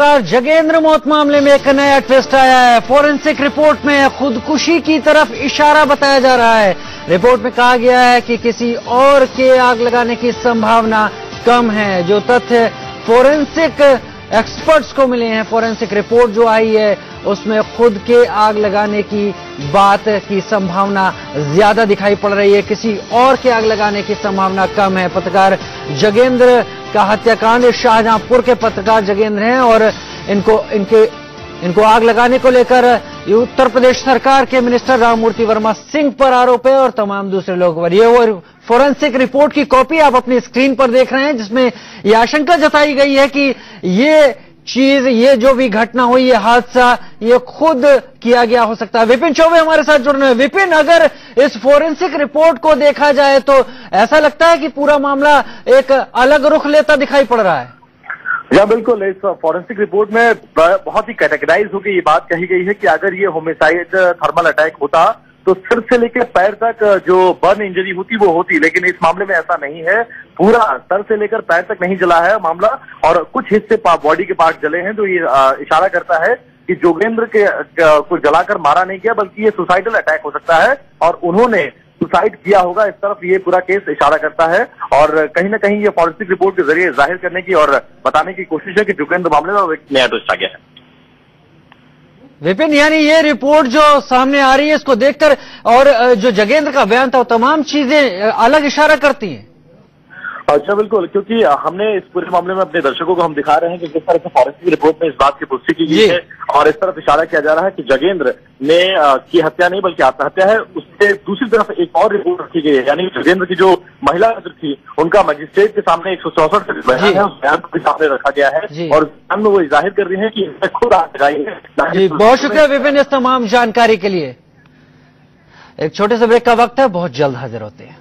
जगेंद्र मौत मामले में एक नया ट्विस्ट आया है। फोरेंसिक रिपोर्ट में खुदकुशी की तरफ़ इशारा बताया जा रहा है। रिपोर्ट में कहा गया है कि किसी और के आग लगाने की संभावना कम है। जो तथ्य फोरेंसिक एक्सपर्ट्स को मिले हैं फोरेंसिक रिपोर्ट जो आई है, उसमें खुद के आग लगाने की बात की संभावना ज़्यादा दिखाई पड़ रही है। किसी और के आग लगाने की संभावना कम है। पत्रकार जगेंद्र का हत्याकांड शाहजहांपुर के पत्रकार जगेंद्र हैं और इनको, इनके, इनको आग लगाने को लेकर उत्तर प्रदेश सरकार के मिनिस्टर राममूर्ति वर्मा सिंह पर आरोप है और तमाम दूसरे लोग पर। यह वो फोरेंसिक रिपोर्ट की कॉपी आप अपनी स्क्रीन पर देख रहे हैं, जिसमें यह आशंका जताई गई है कि ये चीज़, ये जो भी घटना हुई, ये हादसा, ये खुद किया गया हो सकता है। विपिन चौबे हमारे साथ जुड़ रहे हैं। विपिन, अगर इस फोरेंसिक रिपोर्ट को देखा जाए तो ऐसा लगता है कि पूरा मामला एक अलग रुख लेता दिखाई पड़ रहा है? या बिल्कुल, इस फॉरेंसिक रिपोर्ट में बहुत ही कैटेगराइज होकर ये बात कही गई है कि अगर ये होमिसाइड थर्मल अटैक होता तो सिर से लेकर पैर तक जो बर्न इंजरी होती, वो होती। लेकिन इस मामले में ऐसा नहीं है। पूरा सर से लेकर पैर तक नहीं जला है मामला, और कुछ हिस्से बॉडी के पार्ट जले हैं तो ये इशारा करता है कि जोगेंद्र के को जलाकर मारा नहीं गया, बल्कि ये सुसाइडल अटैक हो सकता है, और उन्होंने सुसाइड किया होगा। इस तरफ़ ये पूरा केस इशारा करता है, और कहीं ना कहीं ये फॉरेंसिक रिपोर्ट के ज़रिए ज़ाहिर करने की और बताने की कोशिश है कि जोगेंद्र मामले में नया ट्विस्ट आ गया है। विपिन यानी ये रिपोर्ट जो सामने आ रही है इसको देखकर और जो जगेंद्र का बयान था वो तमाम चीज़ें अलग इशारा करती हैं। अच्छा बिल्कुल क्योंकि हमने इस पूरे मामले में अपने दर्शकों को हम दिखा रहे हैं कि किस तरह से फॉरेंसिक रिपोर्ट में इस बात की पुष्टि की गई है। और इस तरफ़ इशारा किया जा रहा है कि जगेंद्र ने की हत्या नहीं बल्कि आत्महत्या है। उससे दूसरी तरफ़ एक और रिपोर्ट रखी गई है यानी जगेंद्र की जो महिला मित्र थी उनका मजिस्ट्रेट के सामने एक सौ चौसठ बयान है उस बयान को सामने रखा गया है। और बयान में वो ज़ाहिर कर रही है कि खुद आग लगाई है। बहुत शुक्रिया विपिन इस तमाम जानकारी के लिए। एक छोटे से ब्रेक का वक्त है बहुत जल्द हाजिर होते हैं।